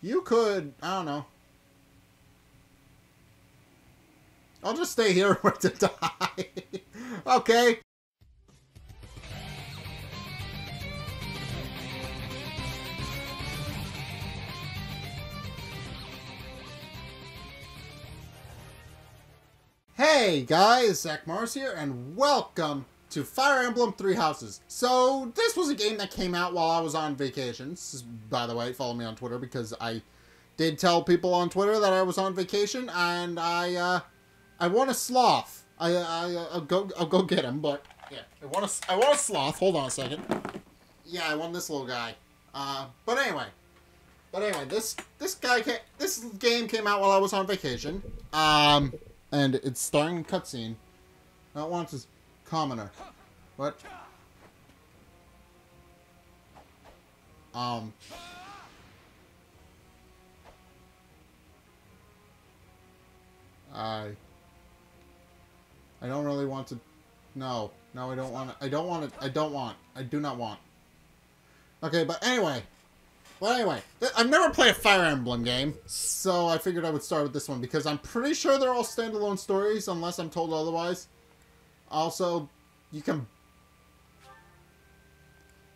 You could, I don't know. I'll just stay here and to die. okay. Hey guys, Zack Morris here, and welcome to Fire Emblem Three Houses. So, this was a game that came out while I was on vacation. By the way, follow me on Twitter because I did tell people on Twitter that I was on vacation, and I, uh, I want a sloth. I, I, I'll go, I'll go get him, but yeah, I want a, I want a sloth. Hold on a second. Yeah, I want this little guy. Uh, but anyway, but anyway, this this guy came, this game came out while I was on vacation. Um, and it's starring cutscene. Once is commoner. What? Um. I. I don't really want to. No, no, I don't want to. I don't want to. I don't want. I do not want. Okay, but anyway. Well, anyway, I've never played a Fire Emblem game, so I figured I would start with this one because I'm pretty sure they're all standalone stories, unless I'm told otherwise. Also, you can.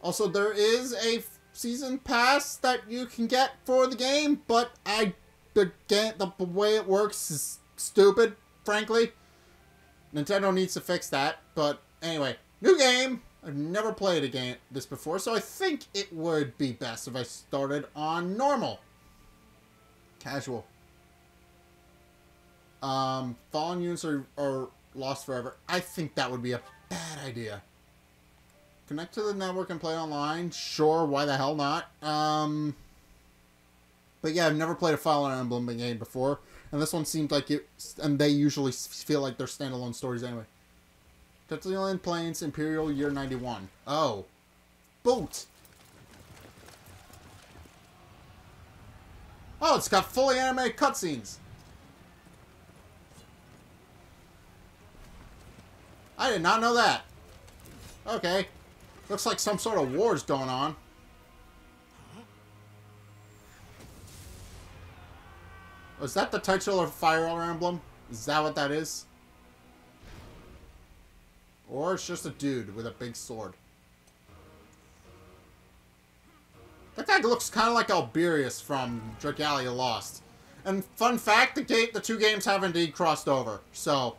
Also, there is a season pass that you can get for the game, but I the game the way it works is stupid, frankly. Nintendo needs to fix that. But anyway, new game. I've never played a game this before, so I think it would be best if I started on normal. Casual. Um, fallen units are, are lost forever. I think that would be a bad idea. Connect to the network and play online? Sure, why the hell not? Um, but yeah, I've never played a Fire Emblem game before, and this one seemed like it. And they usually feel like they're standalone stories anyway. Tailtean Plains, Imperial Year 91. Oh. Boot! Oh, it's got fully animated cutscenes! I did not know that. Okay. Looks like some sort of war's going on. Is that the titular Fire Emblem? Is that what that is? Or it's just a dude with a big sword. That guy looks kind of like Alberius from Dragalia Lost. And fun fact, the game, the two games have indeed crossed over. So,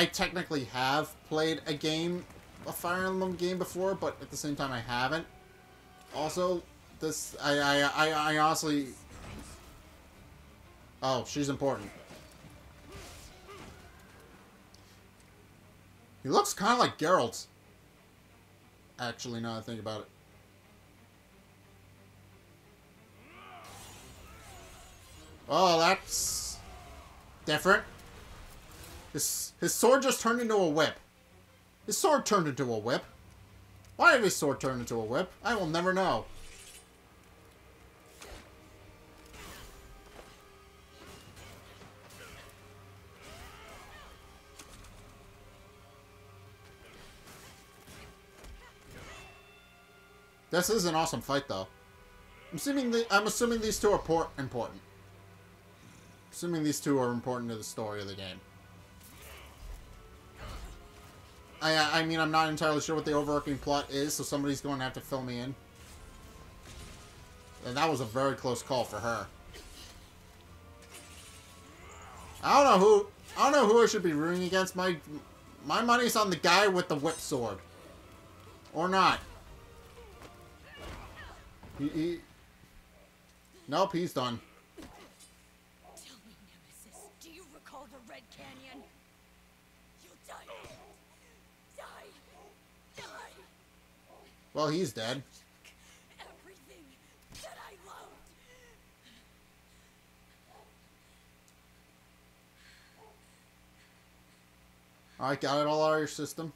I technically have played a game, a Fire Emblem game before, but at the same time I haven't. Also, this, I, I, I, I honestly... Oh, she's important. He looks kind of like Geralt. Actually, now I think about it. Oh, that's different. His his sword just turned into a whip. His sword turned into a whip. Why did his sword turn into a whip? I will never know. This is an awesome fight, though. I'm assuming the, I'm assuming these two are por- important. Assuming these two are important to the story of the game. I I mean I'm not entirely sure what the overarching plot is, so somebody's going to have to fill me in. And that was a very close call for her. I don't know who I don't know who I should be rooting against. My my money's on the guy with the whip sword. Or not. He, he... Nope, he's done. Well, he's dead. I got it all out of your system.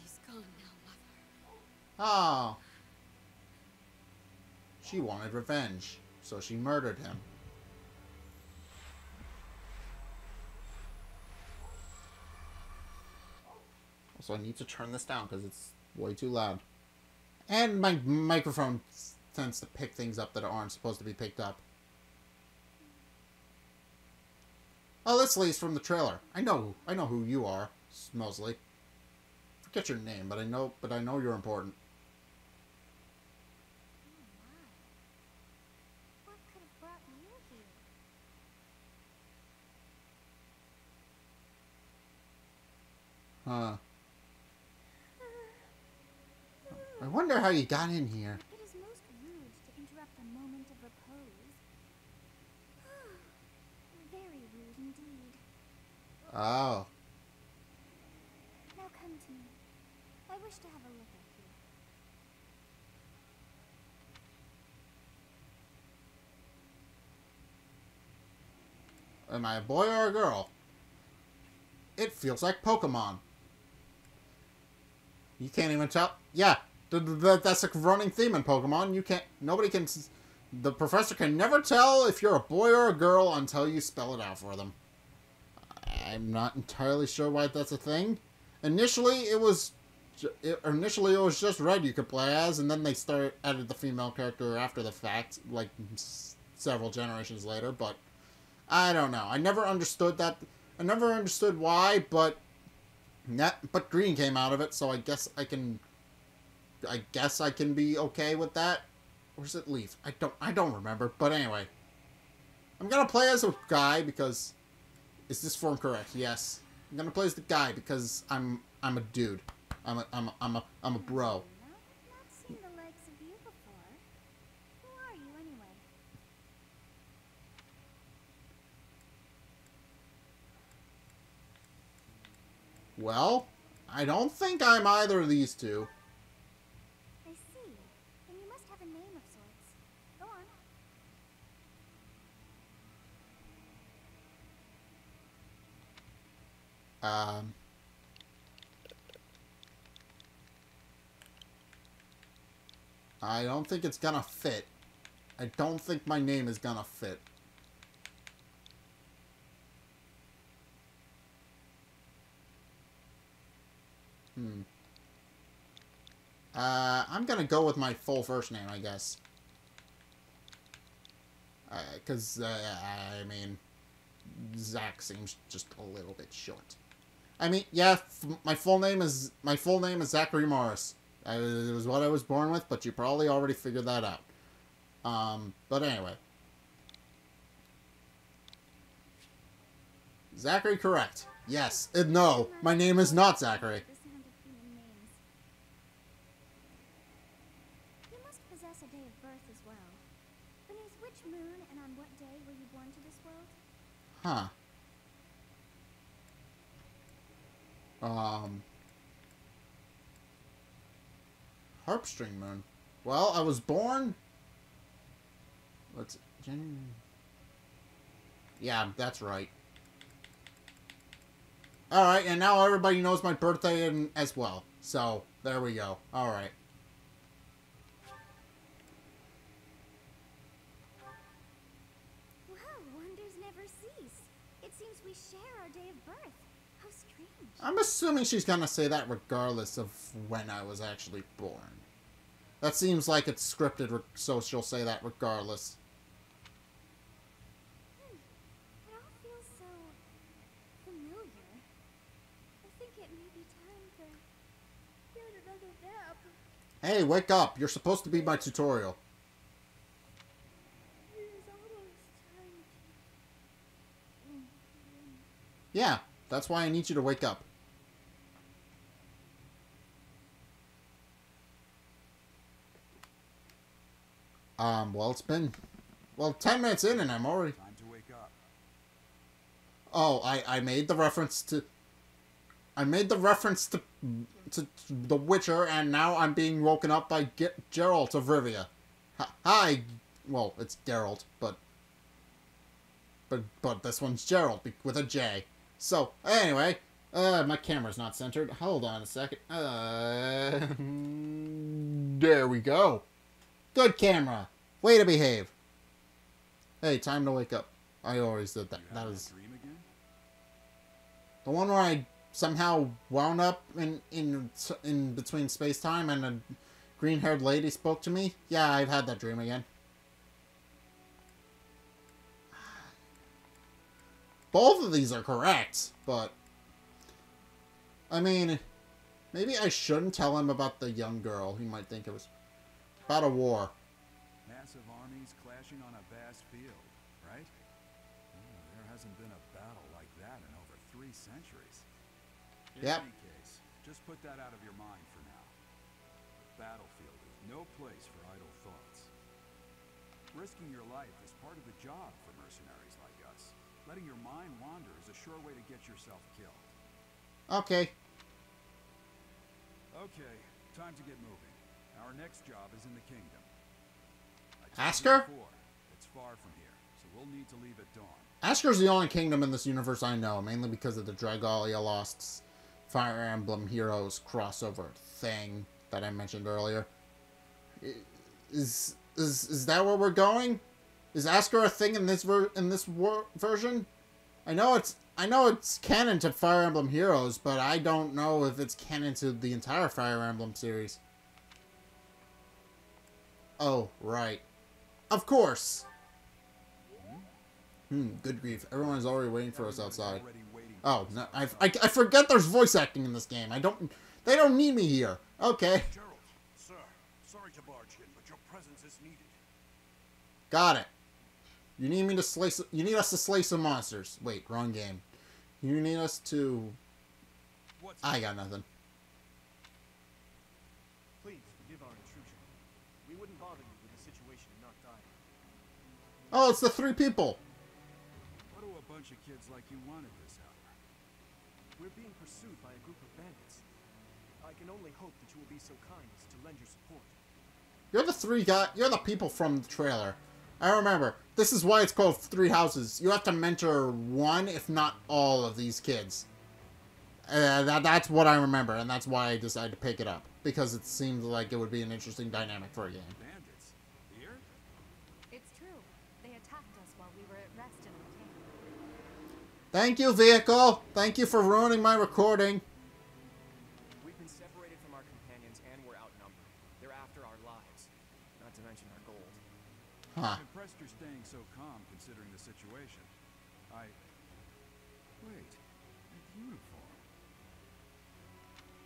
He's gone now, Mother. Oh. She wanted revenge, so she murdered him. Also, I need to turn this down because it's way too loud. And my microphone tends to pick things up that aren't supposed to be picked up. Oh, this lady's from the trailer. I know, I know who you are, mostly. Forget your name, but I know, but I know you're important. Huh. I wonder how you got in here. It is most rude to interrupt a moment of repose. Very rude indeed. Oh. Now come to me. I wish to have a look at you. Am I a boy or a girl? It feels like Pokemon. You can't even tell. Yeah, th- th- th- that's a running theme in Pokemon. You can't. Nobody can. The professor can never tell if you're a boy or a girl until you spell it out for them. I'm not entirely sure why that's a thing. Initially, it was. It, initially, it was just red you could play as, and then they started added the female character after the fact, like several generations later. But I don't know. I never understood that. I never understood why, but that but green came out of it, so I guess I can. I guess I can be okay with that. Or is it leaf? I don't. I don't remember. But anyway, I'm gonna play as a guy because. Is this form correct? Yes. I'm gonna play as the guy because I'm I'm a dude. I'm a I'm a I'm a, I'm a bro. No, not seen the likes of you before. Who are you anyway? Well, I don't think I'm either of these two. I see. Then you must have a name of sorts. Go on. Um, I don't think it's gonna fit. I don't think my name is gonna fit. Hmm. Uh, I'm gonna go with my full first name, I guess. Because, uh, I mean, Zack seems just a little bit short. I mean, yeah, my full name is my full name is Zachary Morris. I, it was what I was born with, but you probably already figured that out. Um, but anyway, Zachary, correct? Yes. Uh, no, my name is not Zachary. The sound of human names. You must possess a day of birth as well. Beneath which moon and on what day were you born to this world? Huh. Um. Harpstring Moon. Well, I was born. Let's. Yeah, that's right. Alright, and now everybody knows my birthday and, as well. So, there we go. Alright. I'm assuming she's gonna say that regardless of when I was actually born. That seems like it's scripted, so she'll say that regardless. It all feels so familiar. I think it may be time to get another nap. Hey, wake up! You're supposed to be my tutorial. It is almost time to. Yeah, that's why I need you to wake up. Um, well, it's been, well, 10 minutes in and I'm already, Time to wake up. oh, I, I made the reference to, I made the reference to, to The Witcher and now I'm being woken up by Ge- Geralt of Rivia. Hi- Hi, well, it's Geralt, but, but, but this one's Jeralt with a J. So, anyway, uh, my camera's not centered. Hold on a second. Uh, there we go. Good camera. Way to behave. Hey, time to wake up. I always did that. That again? the one where I somehow wound up in in in between space time and a green haired lady spoke to me. Yeah, I've had that dream again. Both of these are correct, but I mean, maybe I shouldn't tell him about the young girl. He might think it was about a war. Massive armies clashing on a vast field, right? Oh, there hasn't been a battle like that in over three centuries. In Yep. any case, just put that out of your mind for now. Battlefield is no place for idle thoughts. Risking your life is part of the job for mercenaries like us. Letting your mind wander is a sure way to get yourself killed. Okay. Okay, time to get moving. Our next job is in the kingdom. I told Ask her? before, It's far from here, so we'll need to leave at dawn. Askr's the only kingdom in this universe I know, mainly because of the Dragalia Lost Fire Emblem Heroes crossover thing that I mentioned earlier. Is is is that where we're going? Is Askr a thing in this ver- in this wor- version? I know it's I know it's canon to Fire Emblem Heroes, but I don't know if it's canon to the entire Fire Emblem series. Oh, right. Of course. Hmm, good grief. Everyone's already waiting for us outside. already waiting for Oh, no, I. I, I forget there's voice acting in this game. I don't... They don't need me here. Okay, Jeralt, sir, sorry to barge in, but your presence is needed. got it. You need me to slay... s- You need us to slay some monsters. Wait, wrong game. You need us to... I got nothing. Please forgive our intrusion. We wouldn't bother you with a situation and not die. Oh, it's the three people. What do a bunch of kids like you want at this hour? We're being pursued by a group of bandits. I can only hope that you will be so kind as to lend your support. You're the three guy. You're the people from the trailer. I remember. This is why it's called Three Houses. You have to mentor one, if not all, of these kids. Uh, that, that's what I remember, and that's why I decided to pick it up. Because it seemed like it would be an interesting dynamic for a game. Bandits? Here? It's true. They attacked us while we were at rest in our camp. Thank you, vehicle! Thank you for ruining my recording. We've been separated from our companions and we're outnumbered. They're after our lives, not to mention our gold. Huh. I'm impressed you're staying so calm considering the situation. I... Wait. Your uniform.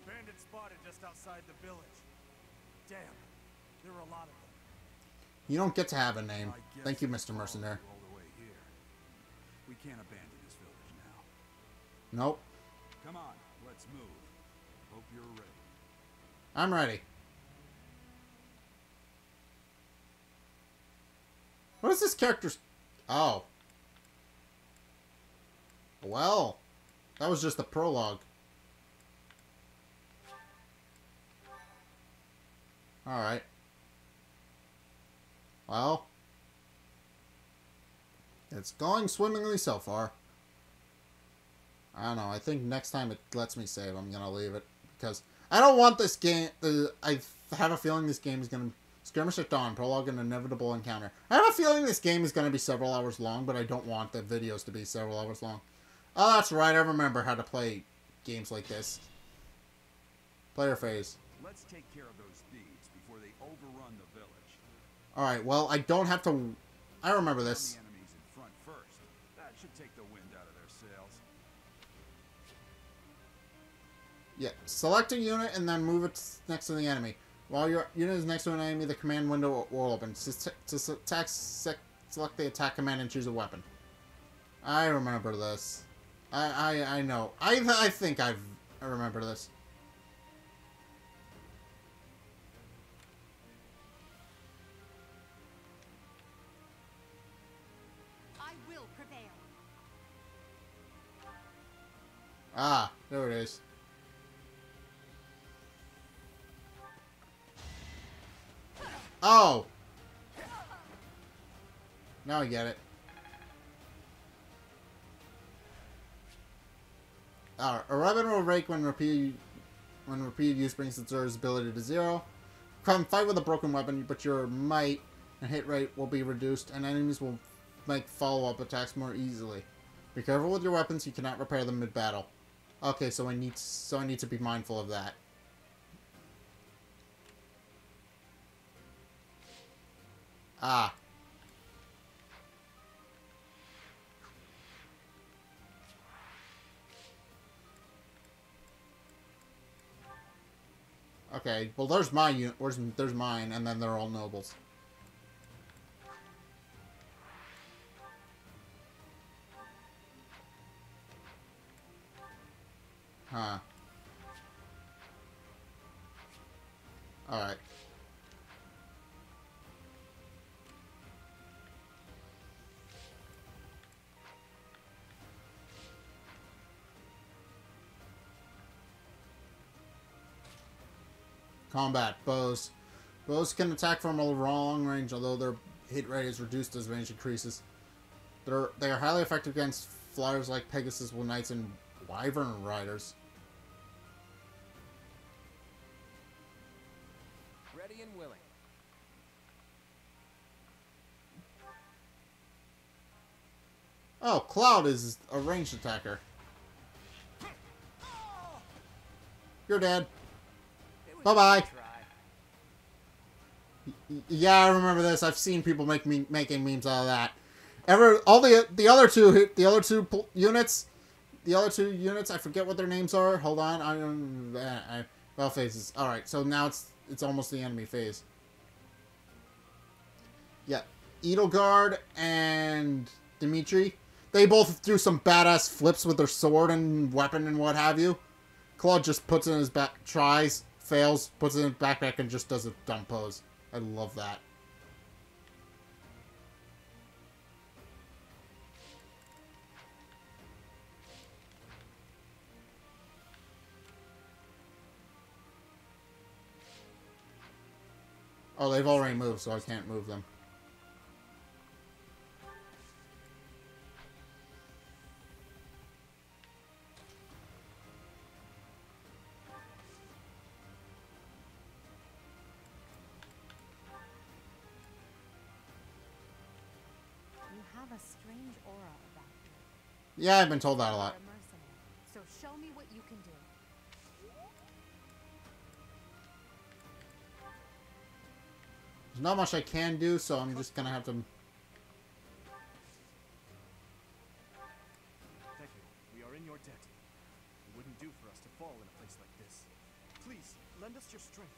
Bandits spotted just outside the village. Damn, there are a lot of them. You don't get to have a name. Thank you, Mr. Mercenary. you All the way here. We can't abandon this village now. Nope. Come on, let's move. Hope you're ready. I'm ready. What is this character's... Oh. Well. That was just the prologue. Alright. Well. It's going swimmingly so far. I don't know. I think next time it lets me save, I'm gonna leave it because I don't want this game. Uh, I have a feeling this game is gonna skirmish at dawn, prologue, an inevitable encounter. I have a feeling this game is gonna be several hours long, but I don't want the videos to be several hours long. Oh, that's right. I remember how to play games like this. Player phase. Let's take care of those thieves before they overrun the. All right. Well, I don't have to. I remember this. the enemies in front first. That should take the wind out of their sails. Yeah, select a unit and then move it next to the enemy. While your unit is next to an enemy, the command window will open. To, to attack, select the attack command and choose a weapon. I remember this. I I, I know. I I think I've I remember this. Ah, there it is. Oh. Now I get it. Alright, a weapon will break when repeated when repeated use brings its durability to zero. Come fight with a broken weapon, but your might and hit rate will be reduced, and enemies will make follow-up attacks more easily. Be careful with your weapons; you cannot repair them mid-battle. Okay, so I need so I need to be mindful of that. Ah. Okay, well there's my unit. Where's there's mine, and then they're all nobles. Huh. Alright. Combat. Bows. Bows can attack from a long range, although their hit rate is reduced as range increases. They're, they are highly effective against flyers like Pegasus, Will Knights, and Wyvern Riders. Claude is a ranged attacker. You're dead. Bye-bye. Yeah, I remember this. I've seen people make me making memes out of that. Ever all the the other two the other two units, the other two units. I forget what their names are. Hold on. I I, well, phases. All right. So now it's it's almost the enemy phase. Yeah, Edelgard and Dimitri. They both do some badass flips with their sword and weapon and what have you. Claude just puts in his back, tries, fails, puts in his backpack, and just does a dumb pose. I love that. Oh, they've already moved, so I can't move them. Yeah, I've been told that a lot. You're a mercenary, so show me what you can do. There's not much I can do, so I'm just gonna have to. Thank you. We are in your debt. It wouldn't do for us to fall in a place like this. Please, lend us your strength.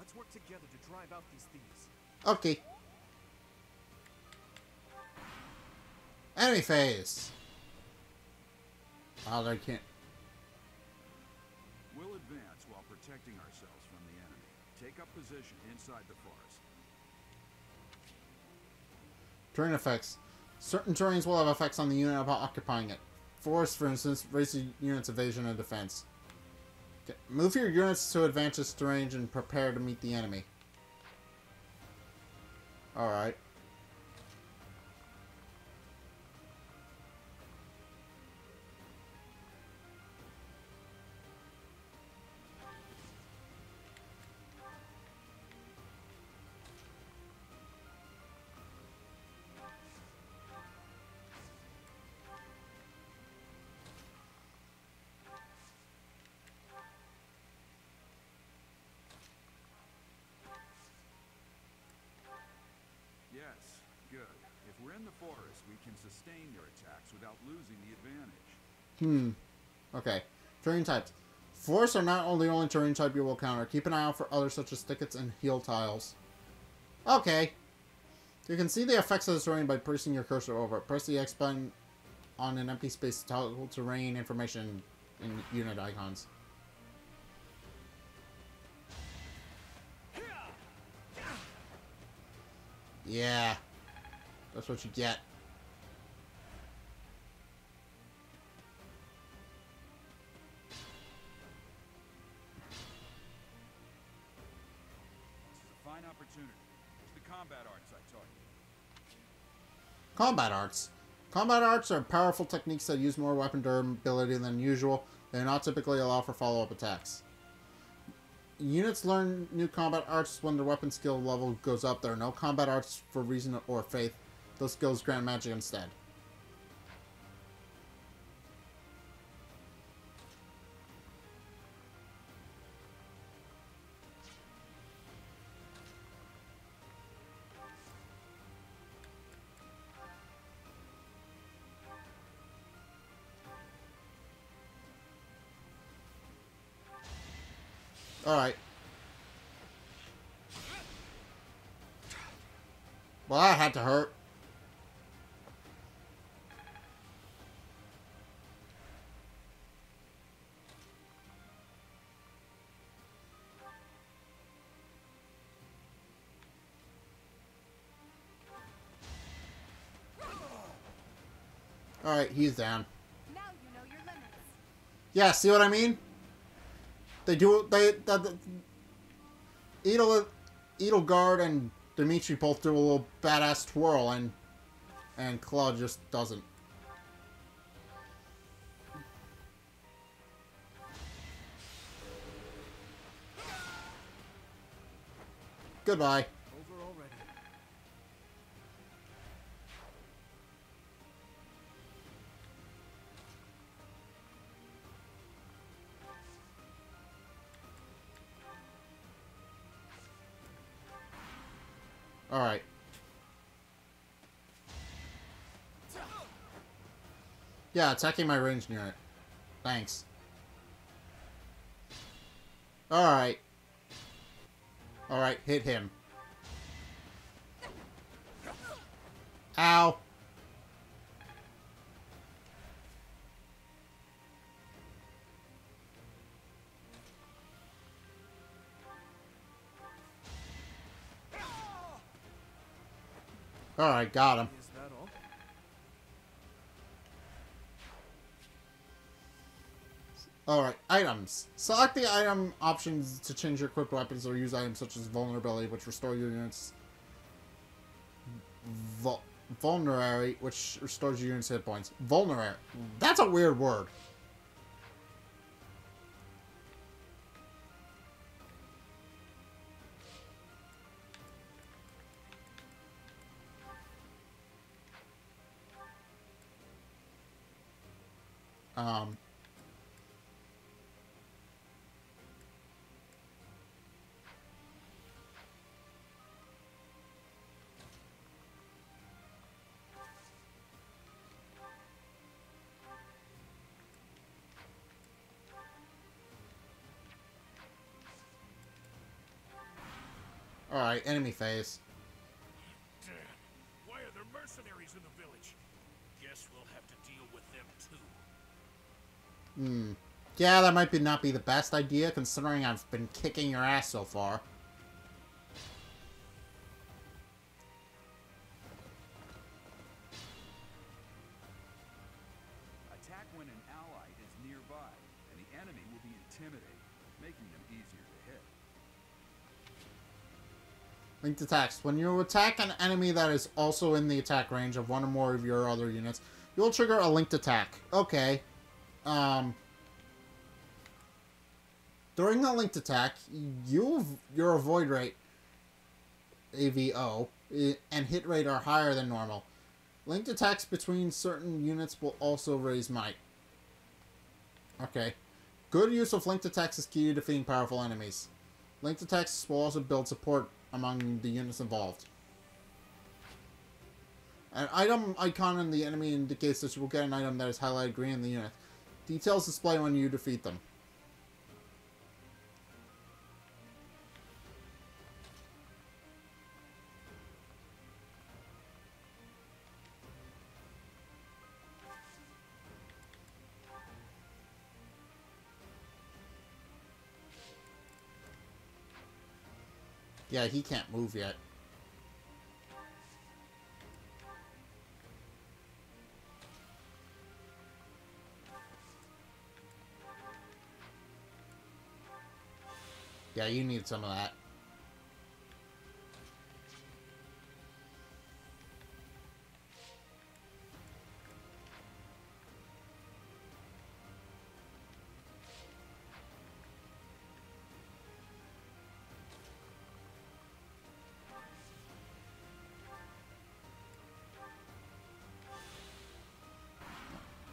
Let's work together to drive out these thieves. Okay. Enemy phase. Oh, they can't. We'll advance while protecting ourselves from the enemy. Take up position inside the forest. Terrain effects. Certain terrains will have effects on the unit upon occupying it. Forest, for instance, raises unit's evasion and defense. Okay. Move your units to advantage terrain and prepare to meet the enemy. Alright. In the forest, we can sustain their attacks without losing the advantage. Hmm. Okay. Terrain types. Forests are not only the only terrain type you will counter. Keep an eye out for others such as thickets and hill tiles. Okay. You can see the effects of this terrain by pressing your cursor over it. Press the X button on an empty space to toggle terrain information in unit icons. Yeah. That's what you get. This is a fine opportunity. It's the combat arts I taught you. Combat arts. Combat arts are powerful techniques that use more weapon durability than usual. They do not typically allow for follow-up attacks. Units learn new combat arts when their weapon skill level goes up. There are no combat arts for reason or faith those skills grant magic instead. Alright. Alright, he's down. Now you know your limits. Yeah, see what I mean? They do they the, the Edel Edelgard and Dimitri both do a little badass twirl and and Claude just doesn't. Goodbye. Yeah, attacking my ranged unit. Thanks. Alright. Alright, hit him. Ow. Alright, got him. Items. Select the item options to change your equipped weapons or use items such as vulnerability, which restore your units. Vul vulnerary, which restores your units hit points. Vulnerary. That's a weird word. Alright, enemy phase. Damn. Why are there mercenaries in the village? Guess we'll have to deal with them too. Hmm. Yeah, that might be not be the best idea, considering I've been kicking your ass so far. Attacks. When you attack an enemy that is also in the attack range of one or more of your other units, you'll trigger a linked attack. Okay. Um. During the linked attack, you your avoid rate, AVO, and hit rate are higher than normal. Linked attacks between certain units will also raise might. Okay. Good use of linked attacks is key to defeating powerful enemies. Linked attacks will also build support among the units involved. An item icon in the enemy indicates that you will get an item that is highlighted green in the unit. Details display when you defeat them. Yeah, he can't move yet. Yeah, you need some of that.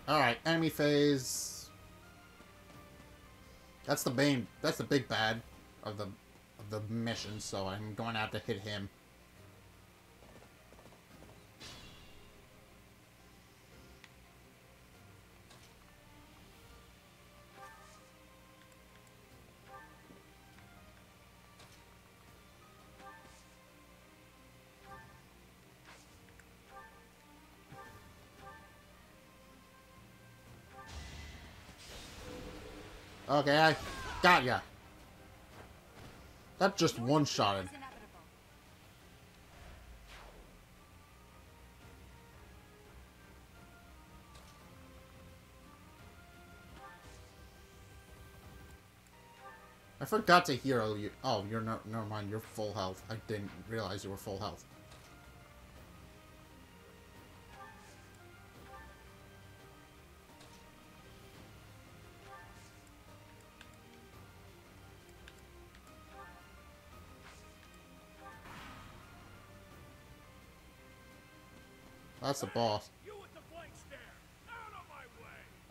Alright, enemy phase. That's the main that's the big bad of the of the mission, so I'm going to have to hit him. Okay, I got ya. That just one-shotted. I forgot to hero you. Oh, you're no, never mind. You're full health. I didn't realize you were full health.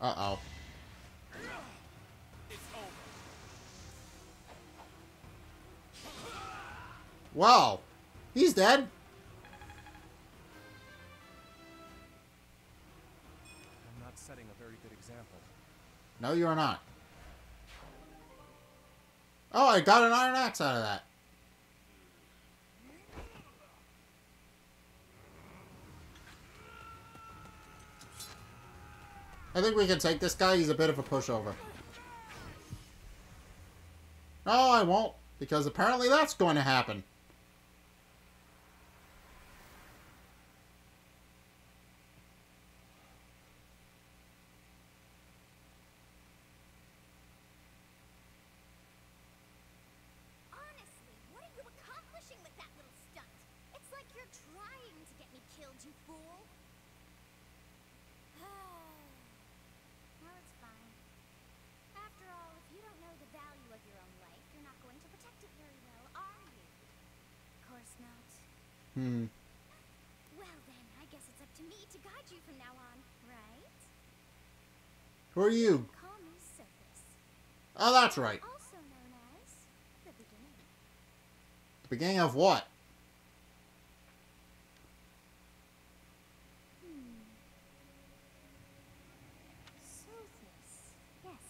Uh oh. It's. Wow. He's dead. I'm not setting a very good example. No, you are not. Oh, I got an iron axe out of that. I think we can take this guy. He's a bit of a pushover. No, I won't. Because apparently that's going to happen. Honestly, what are you accomplishing with that little stunt? It's like you're trying to get me killed, you fool. well, it's fine. After all, if you don't know the value of your own life, you're not going to protect it very well, are you? Of not. Hmm. Well then, I guess it's up to me to guide you from now on, right? Who are you? Call me Sothis, Oh, that's right. also known as the beginning. The beginning of what? Hmm. Sothis. Yes,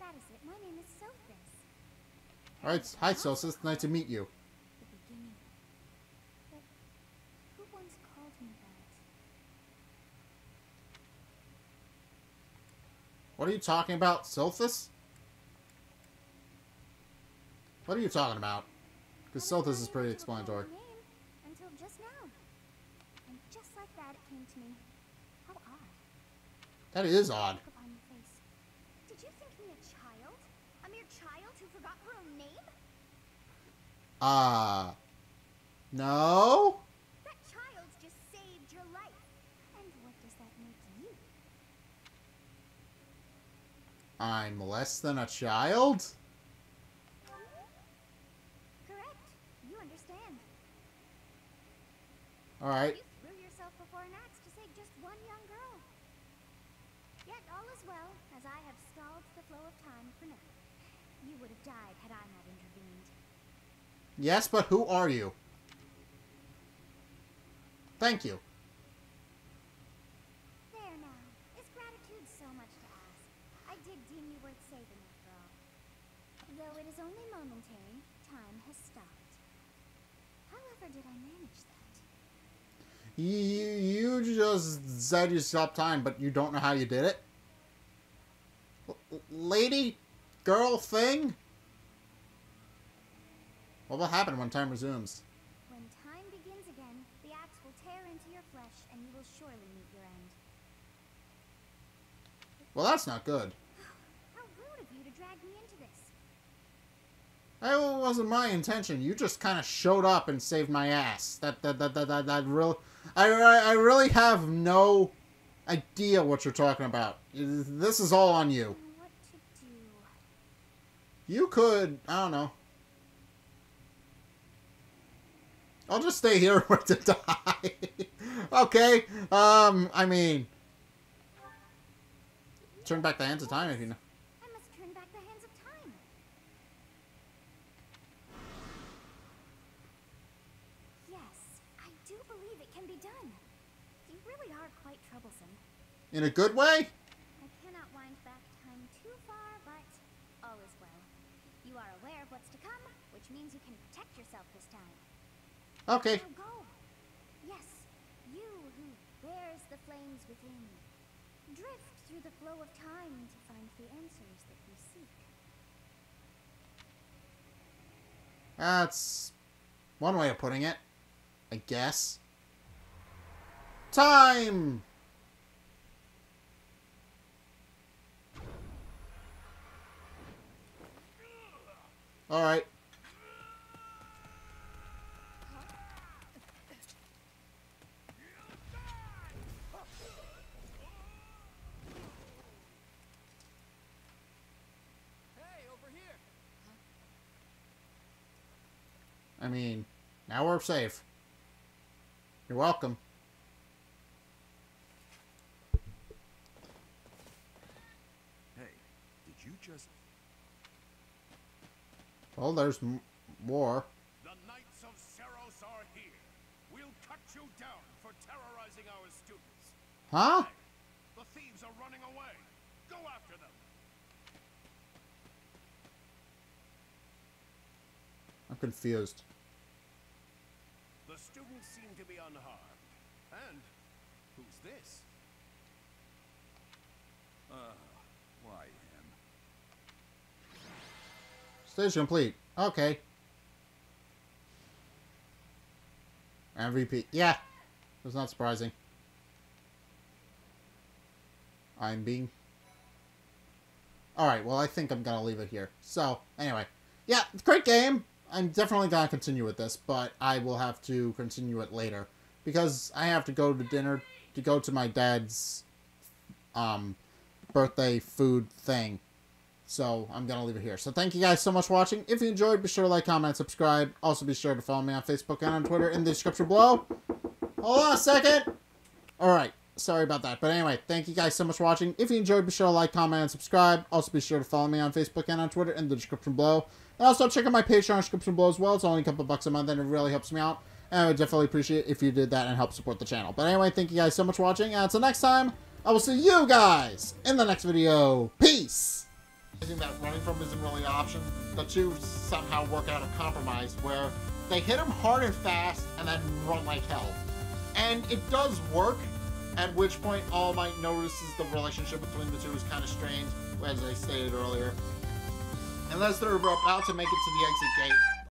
that is it. My name is Sothis. Alright, hi, Sosis. Nice to meet you. The beginning. But who me that? What are you talking about, Sothis? What are you talking about? Because Sothis is pretty explanatory. called my name Until just now. And just like that, it came to me. How odd. That is odd. Look upon your face. Did you think me a child? A mere child who forgot her own name? Uh. No? That child just saved your life. And what does that make you? I'm less than a child? Correct. You understand. Alright. You threw yourself before an axe to save just one young girl. Yet all is well, as I have stalled the flow of time for now. You would have died had I not intervened. Yes, but who are you? Thank you. There now. Is gratitude so much to ask? I did deem you worth saving after all. Though it is only momentary, time has stopped. However did I manage that? You, you just said you stopped time, but you don't know how you did it? L- lady? Girl thing? What will happen when time resumes? When time begins again, the axe will tear into your flesh, and you will surely meet your end. Well, that's not good. How rude of you to drag me into this. That wasn't my intention. You just kind of showed up and saved my ass. That that that that that, that real. I, I really have no idea what you're talking about. This is all on you. You could. I don't know. I'll just stay here to die. okay. Um. I mean. Turn back the hands of time if you know. quite troublesome. In a good way? I cannot wind back time too far, but all is well. You are aware of what's to come, which means you can protect yourself this time. Okay. Now go. Yes, you who bears the flames within. Drift through the flow of time to find the answers that you seek. That's one way of putting it, I guess. Time! Alright. I mean, now we're safe. You're welcome. Hey, did you just... Well, there's m- more. The Knights of Seiros are here. We'll cut you down for terrorizing our students. Huh? The thieves are running away. Go after them. I'm confused. The students seem to be unharmed. And who's this? Uh, why him? Stage complete. Okay. MVP. Yeah. That's not surprising. I'm being... Alright, well, I think I'm gonna leave it here. So, anyway. Yeah, great game. I'm definitely gonna continue with this, but I will have to continue it later. Because I have to go to dinner, to go to my dad's, um, birthday food thing. So I'm gonna leave it here. So thank you guys so much for watching. If you enjoyed, be sure to like, comment, subscribe. Also be sure to follow me on Facebook and on Twitter in the description below. Hold on a second. Alright, sorry about that. But anyway, thank you guys so much for watching. If you enjoyed, be sure to like, comment, and subscribe. Also be sure to follow me on Facebook and on Twitter in the description below. And also check out my Patreon description below as well. It's only a couple bucks a month and it really helps me out. And I would definitely appreciate if you did that and help support the channel. But anyway, thank you guys so much for watching. And until next time, I will see you guys in the next video. Peace! I think that running from isn't really an option. The two somehow work out a compromise where they hit him hard and fast and then run like hell. And it does work, at which point All Might notices the relationship between the two is kind of strained, as I stated earlier. Unless they're about to make it to the exit gate,